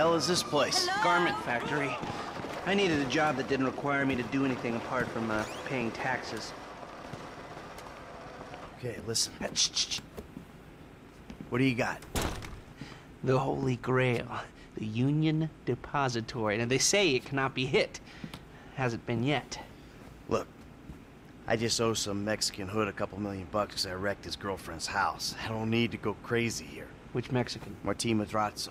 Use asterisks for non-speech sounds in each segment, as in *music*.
the hell is this place? Garment factory. I needed a job that didn't require me to do anything apart from uh, paying taxes. Okay, listen. What do you got? The Holy Grail. The Union Depository. Now, they say it cannot be hit. Hasn't been yet. Look, I just owe some Mexican hood a couple million bucks because I wrecked his girlfriend's house. I don't need to go crazy here. Which Mexican? Martin Madrazo.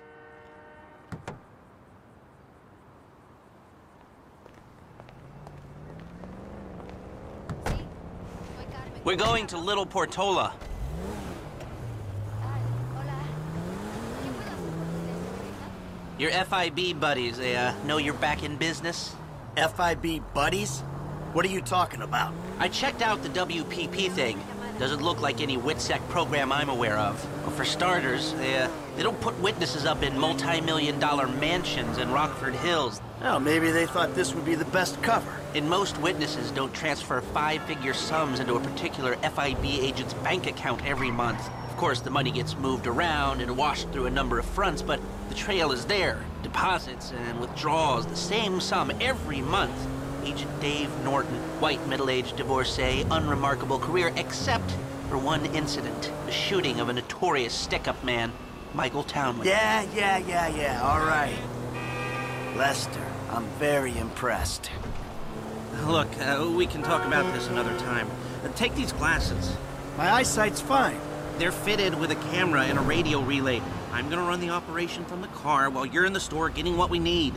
We're going to Little Portola. Your FIB buddies, they uh, know you're back in business? FIB buddies? What are you talking about? I checked out the WPP thing. Doesn't look like any WITSEC program I'm aware of. Well, for starters, they, uh, they don't put witnesses up in multi-million dollar mansions in Rockford Hills. Well, maybe they thought this would be the best cover. And most witnesses don't transfer five-figure sums into a particular FIB agent's bank account every month. Of course, the money gets moved around and washed through a number of fronts, but the trail is there. Deposits and withdrawals, the same sum every month. Agent Dave Norton, white middle-aged divorcee, unremarkable career, except for one incident, the shooting of a notorious stick-up man, Michael Townley. Yeah, yeah, yeah, yeah, all right. Lester, I'm very impressed. Look, uh, we can talk about this another time. Uh, take these glasses. My eyesight's fine. They're fitted with a camera and a radio relay. I'm gonna run the operation from the car while you're in the store getting what we need.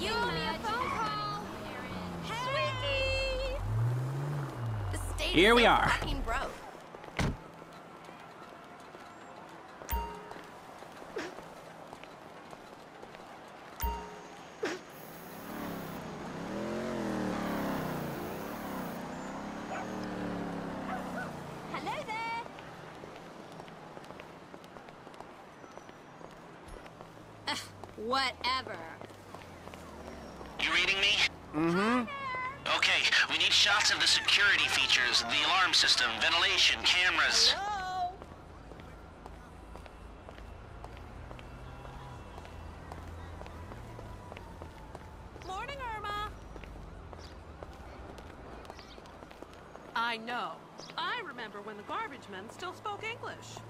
You owe me a phone call. Sweetie. The state is Here we are. Hello there. Whatever. You reading me? Mm-hmm. Okay, we need shots of the security features, the alarm system, ventilation, cameras. Hello? Morning, Irma. I know. I remember when the garbage men still spoke English.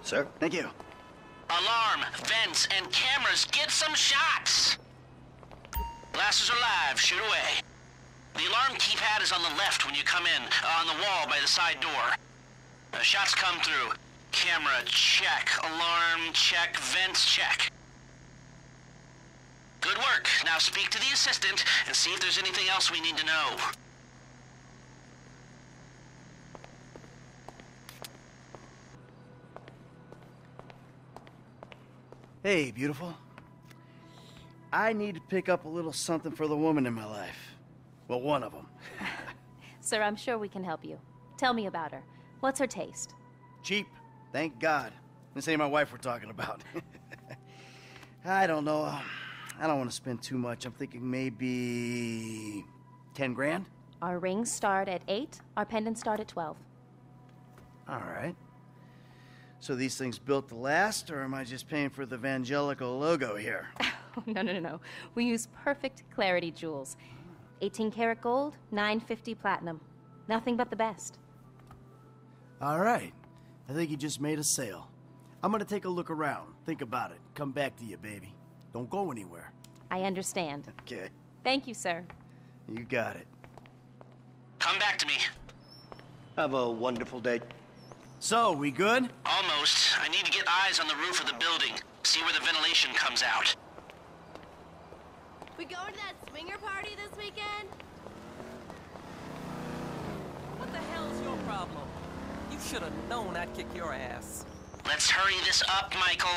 Sir, thank you. Alarm, vents, and cameras, get some shots! Glasses are live, shoot away. The alarm keypad is on the left when you come in, uh, on the wall by the side door. Uh, shots come through. Camera, check. Alarm, check. Vents, check. Good work. Now speak to the assistant and see if there's anything else we need to know. Hey, beautiful. I need to pick up a little something for the woman in my life. Well, one of them. *laughs* Sir, I'm sure we can help you. Tell me about her. What's her taste? Cheap, thank God. This ain't my wife we're talking about. *laughs* I don't know. Um, I don't want to spend too much. I'm thinking maybe 10 grand? Our rings start at 8, our pendants start at 12. All right. So these things built to last, or am I just paying for the Vangelico logo here? *laughs* no, no, no, no. We use perfect clarity jewels. 18 karat gold, 950 platinum. Nothing but the best. All right. I think you just made a sale. I'm gonna take a look around, think about it, come back to you, baby. Don't go anywhere. I understand. Okay. Thank you, sir. You got it. Come back to me. Have a wonderful day. So, we good? Almost. I need to get eyes on the roof of the building. See where the ventilation comes out. We going to that swinger party this weekend? What the hell's your problem? You should have known I'd kick your ass. Let's hurry this up, Michael.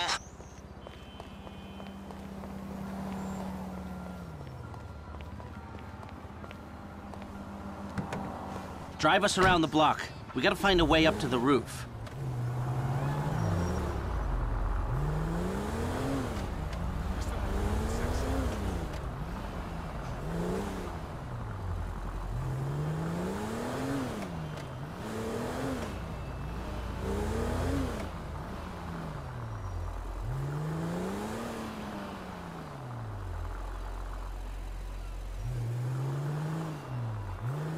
Drive us around the block. We gotta find a way up to the roof.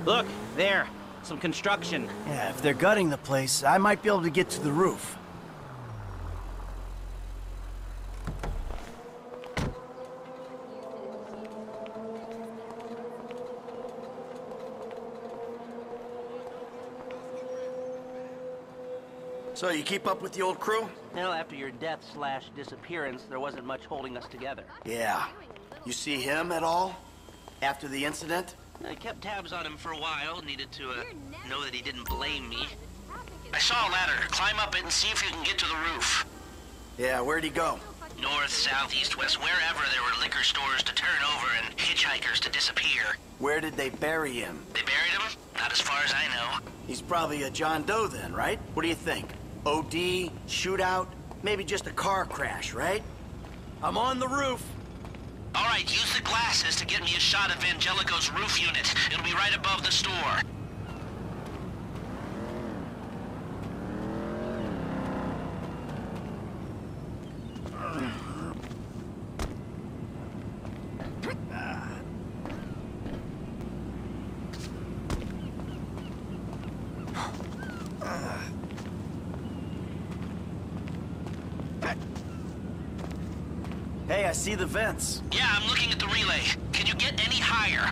Look, there. Some construction. Yeah, if they're gutting the place, I might be able to get to the roof. So, you keep up with the old crew? Well, after your death slash disappearance, there wasn't much holding us together. Yeah. You see him at all? After the incident? I kept tabs on him for a while, needed to uh, know that he didn't blame me. I saw a ladder. Climb up it and see if you can get to the roof. Yeah, where'd he go? North, south, east, west, wherever there were liquor stores to turn over and hitchhikers to disappear. Where did they bury him? They buried him? Not as far as I know. He's probably a John Doe then, right? What do you think? OD, shootout, maybe just a car crash, right? I'm on the roof. All right, use the glasses to get me a shot of Vangelico's roof unit. It'll be right above the store. Hey, I see the vents. Yeah, I'm looking at the relay. Can you get any higher?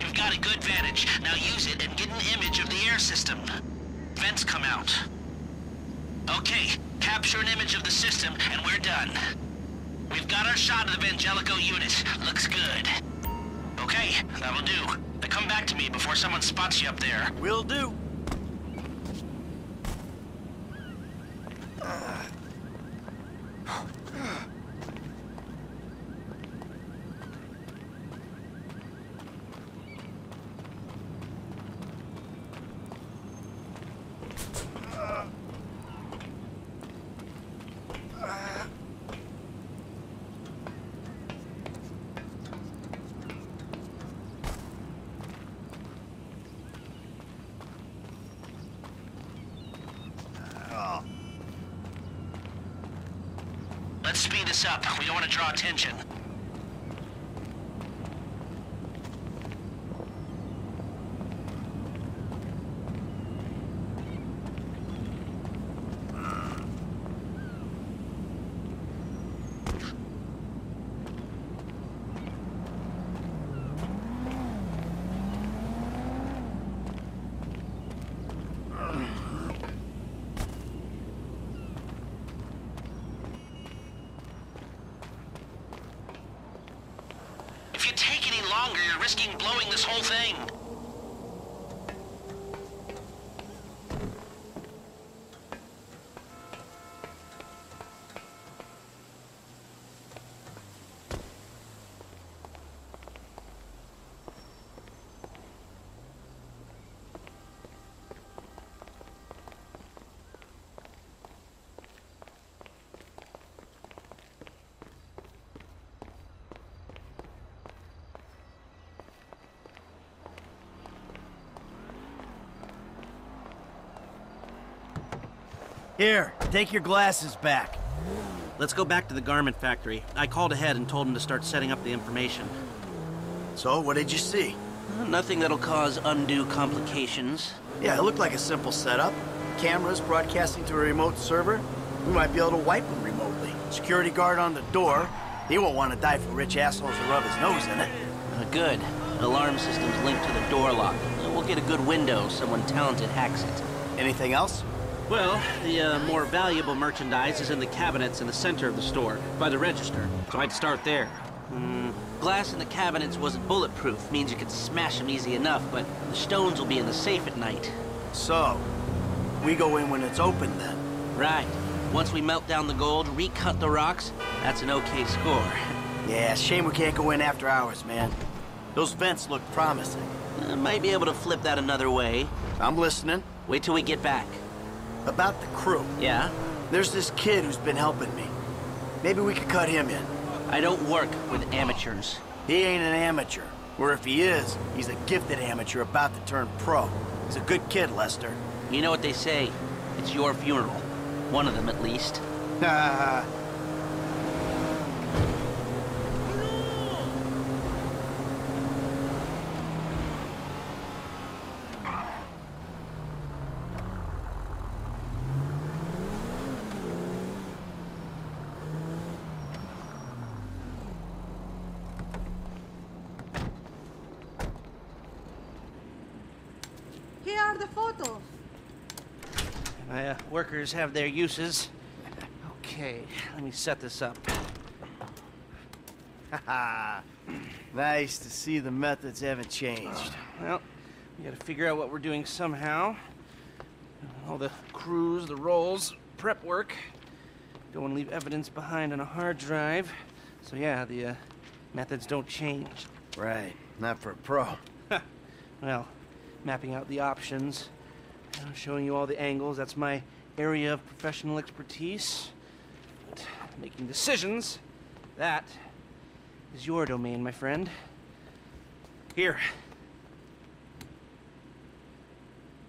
You've got a good vantage. Now use it and get an image of the air system. Vents come out. Okay, capture an image of the system and we're done. We've got our shot of the Vangelico unit. Looks good. Okay, that'll do. Now come back to me before someone spots you up there. Will do. Let's speed this up. We don't want to draw attention. Risking blowing this whole thing. Here, take your glasses back. Let's go back to the garment factory. I called ahead and told him to start setting up the information. So, what did you see? Nothing that'll cause undue complications. Yeah, it looked like a simple setup. Cameras broadcasting to a remote server. We might be able to wipe them remotely. Security guard on the door. He won't want to die for rich assholes to rub his nose in it. Uh, good. Alarm system's linked to the door lock. Uh, We'll get a good window. Someone talented hacks it. Anything else? Well, the uh, more valuable merchandise is in the cabinets in the center of the store, by the register. So I'd start there. Glass in the cabinets wasn't bulletproof. Means you could smash them easy enough, but the stones will be in the safe at night. So, we go in when it's open then. Right. Once we melt down the gold, recut the rocks, that's an okay score. *laughs* Yeah, shame we can't go in after hours, man. Those vents look promising. Uh, might be able to flip that another way. I'm listening. Wait till we get back. About the crew. Yeah? There's this kid who's been helping me. Maybe we could cut him in. I don't work with amateurs. He ain't an amateur. Or if he is, he's a gifted amateur about to turn pro. He's a good kid, Lester. You know what they say. It's your funeral. One of them, at least. *laughs* Ha Here are the photos. My workers have their uses. Okay, let me set this up. nice to see the methods haven't changed. Well, we gotta figure out what we're doing somehow. All the crews, the roles, prep work. Don't want to leave evidence behind on a hard drive. So yeah, the uh, methods don't change. Right, not for a pro. Well, mapping out the options, showing you all the angles. That's my area of professional expertise. But making decisions, that is your domain, my friend. Here.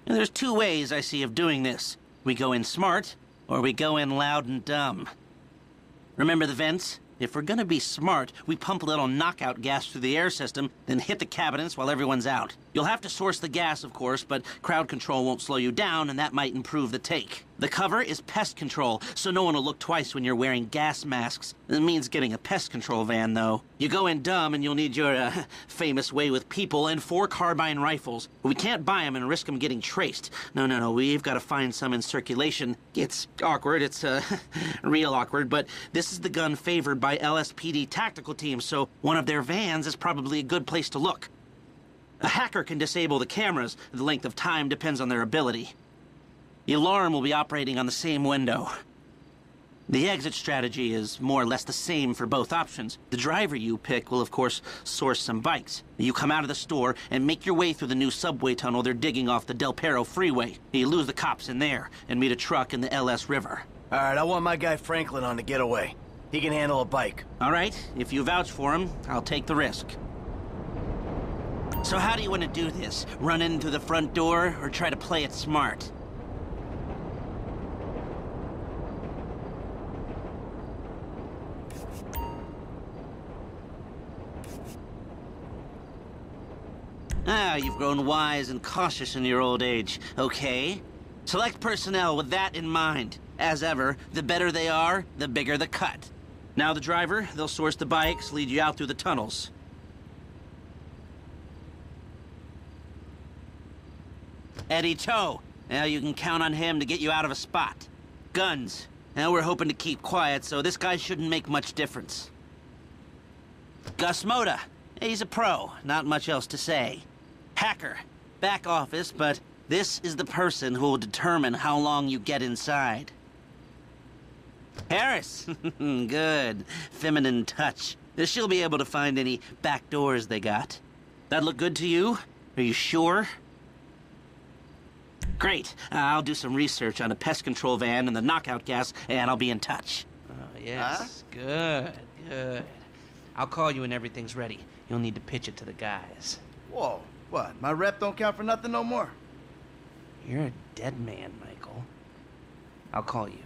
And there's two ways I see of doing this. We go in smart, or we go in loud and dumb. Remember the vents? If we're gonna be smart, we pump a little knockout gas through the air system, then hit the cabinets while everyone's out. You'll have to source the gas, of course, but crowd control won't slow you down, and that might improve the take. The cover is pest control, so no one will look twice when you're wearing gas masks. It means getting a pest control van, though. You go in dumb, and you'll need your uh, *laughs* famous way with people and four carbine rifles. We can't buy them and risk them getting traced. No, no, no, we've got to find some in circulation. It's awkward, it's uh, *laughs* real awkward, but this is the gun favored by LSPD tactical teams, so one of their vans is probably a good place to look. A hacker can disable the cameras. The length of time depends on their ability. The alarm will be operating on the same window. The exit strategy is more or less the same for both options. The driver you pick will, of course, source some bikes. You come out of the store and make your way through the new subway tunnel they're digging off the Del Perro freeway. You lose the cops in there and meet a truck in the LS River. All right, I want my guy Franklin on the getaway. He can handle a bike. All right, if you vouch for him, I'll take the risk. So how do you want to do this? Run in through the front door or try to play it smart? Ah, you've grown wise and cautious in your old age. Okay. Select personnel with that in mind. As ever, the better they are, the bigger the cut. Now the driver, they'll source the bikes, lead you out through the tunnels. Eddie Toh. Now you can count on him to get you out of a spot. Guns. Now we're hoping to keep quiet, so this guy shouldn't make much difference. Gus Mota. He's a pro, not much else to say. Hacker, back office, but this is the person who will determine how long you get inside. Harris, *laughs* good. Feminine touch. She'll be able to find any back doors they got. That look good to you? Are you sure? Great. Uh, I'll do some research on a pest control van and the knockout gas, and I'll be in touch. Oh, yes. Good, good. I'll call you when everything's ready. You'll need to pitch it to the guys. Whoa, what? My rep don't count for nothing no more? You're a dead man, Michael. I'll call you.